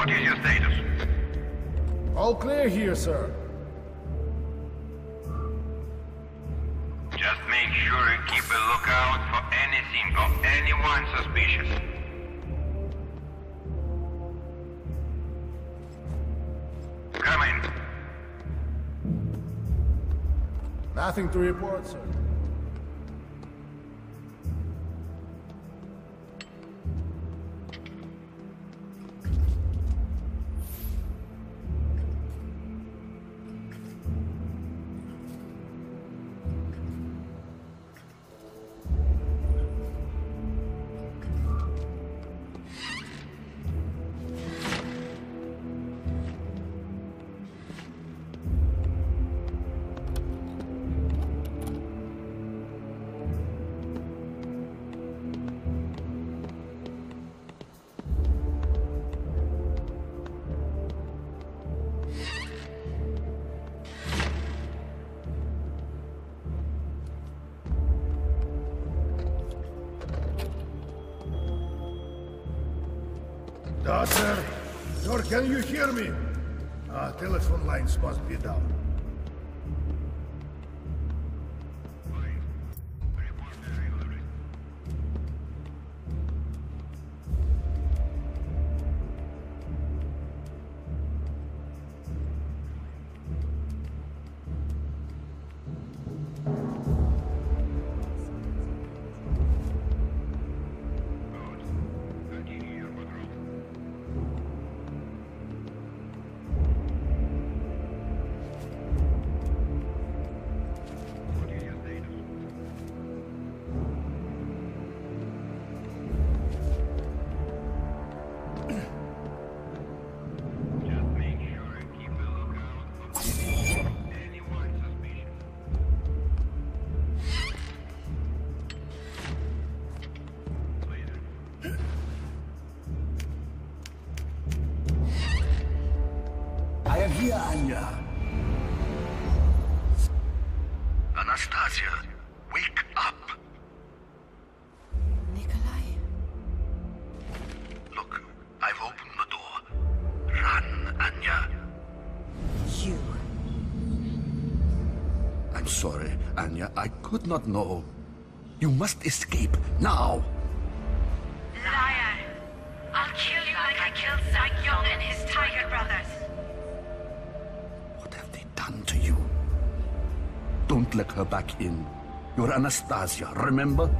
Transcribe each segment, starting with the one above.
What is your status? All clear here, sir. Just make sure you keep a lookout for anything or anyone suspicious. Come in. Nothing to report, sir. Da, sir. Can you hear me? Ah, telephone lines must be down. I am here, Anya. Anastasia, wake up. Nikolai? Look, I've opened the door. Run, Anya. You. I'm sorry, Anya. I could not know. You must escape now. Liar! I'll kill you like I killed Zhang Yong and his tiger brothers. Let her back in. You're Anastasia, remember?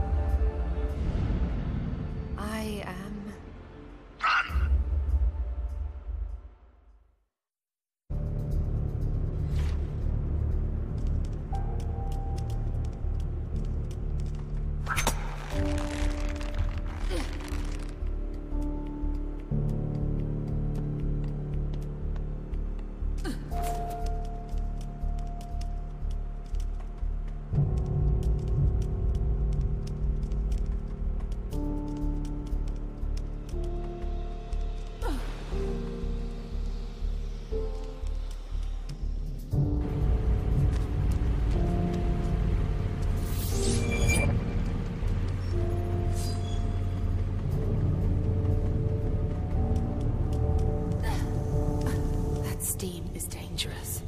Steam is dangerous.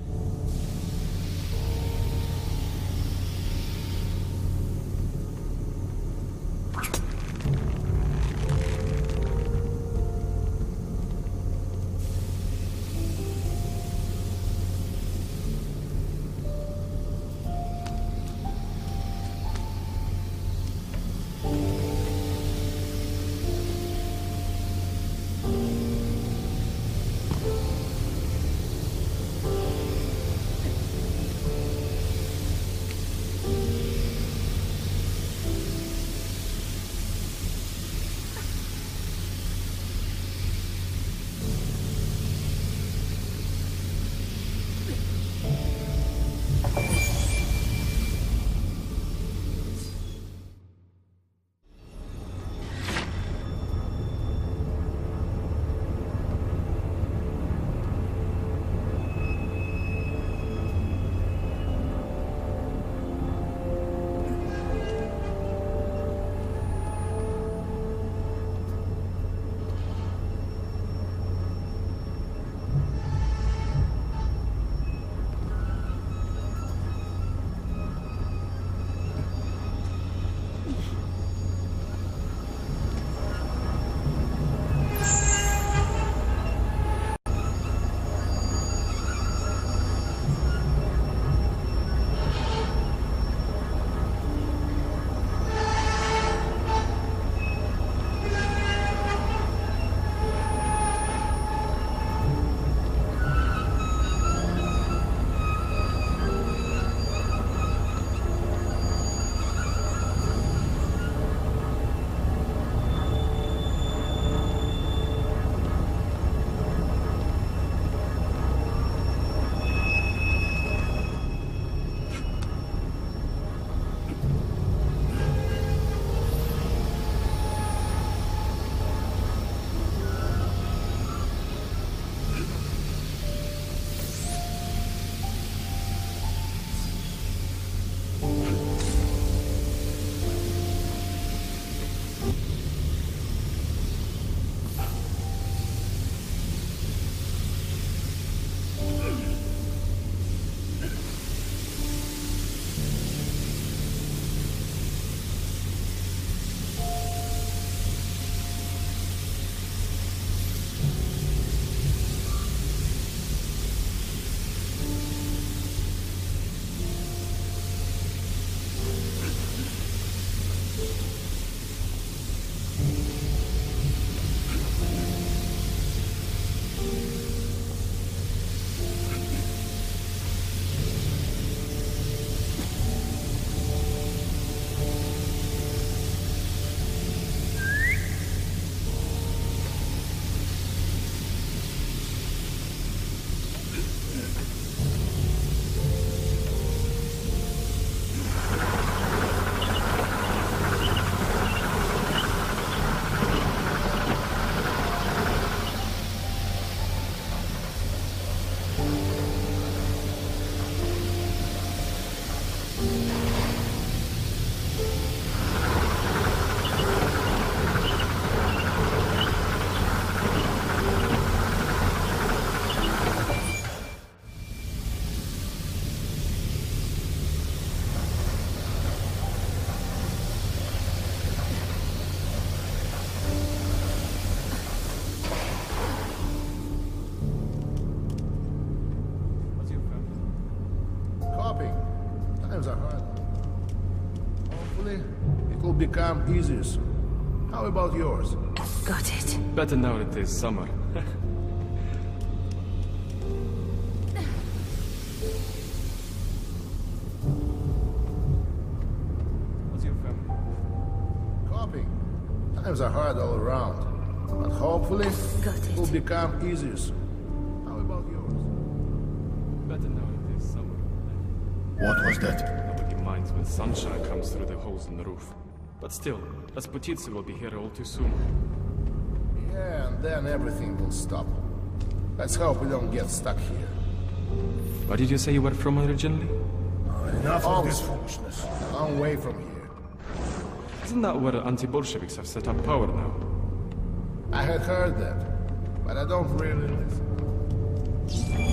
Become easier. How about yours? Got it. Better now that it is summer. How's your family? Copying. Times are hard all around. But hopefully, Got it will become easier soon. How about yours? Better now that it is summer. What was that? Nobody minds when sunshine comes through the holes in the roof. But still, Rasputitsa will be here all too soon. Yeah, and then everything will stop. Let's hope we don't get stuck here. Where did you say you were from originally? Enough of this oh. foolishness. A long way from here. Isn't that where anti-Bolsheviks have set up power now? I had heard that, but I don't really listen.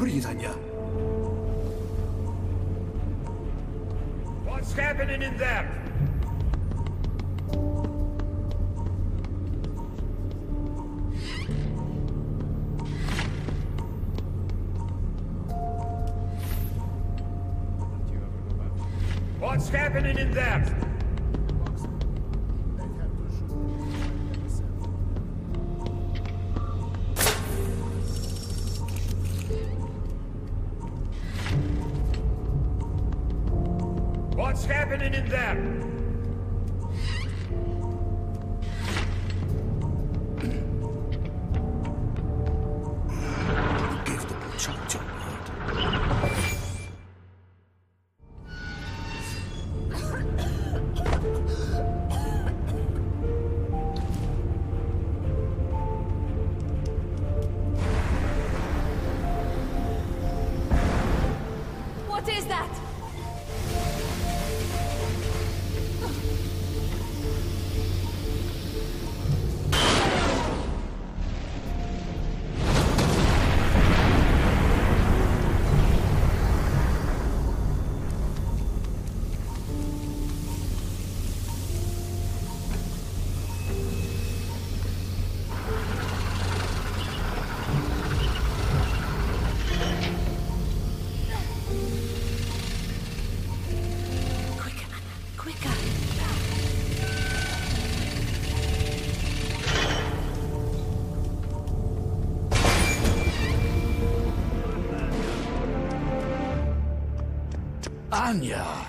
Breathe, What's happening in there? You? What's happening in there? Happening in there? Give the child your word. What is that? Anya!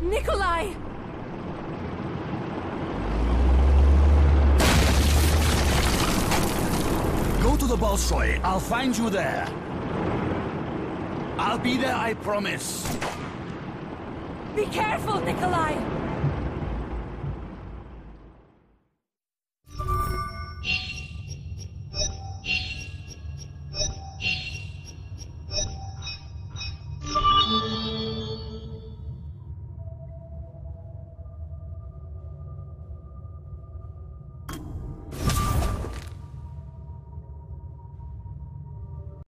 Nikolai! Go to the Bolshoi. I'll find you there. I'll be there, I promise. Be careful, Nikolai!